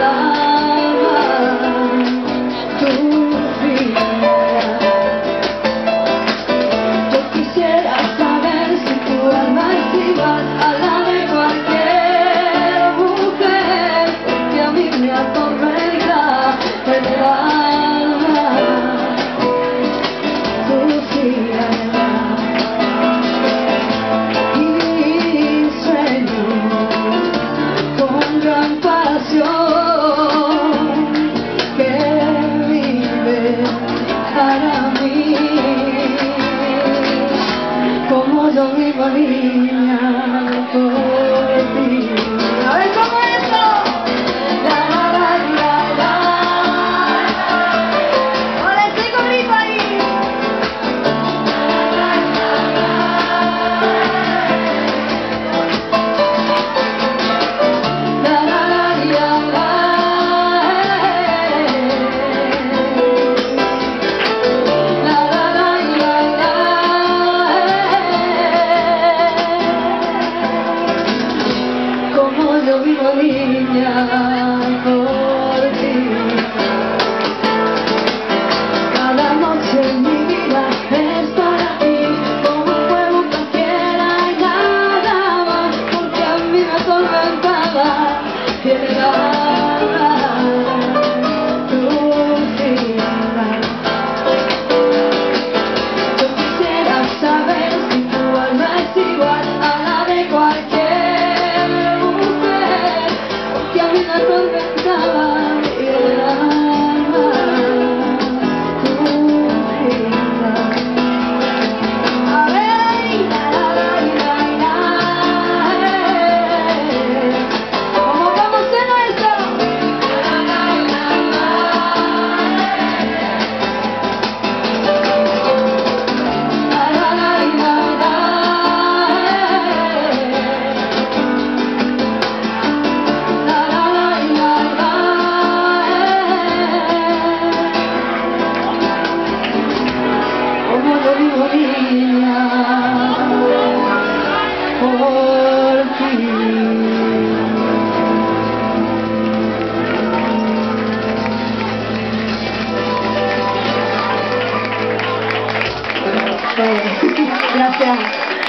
the para mí. Como yo yo vivo niña por ti. Cada noche en mi vida es para ti, como un fuego cualquiera y nada más, porque a mí me atormentaba piedad. Gracias.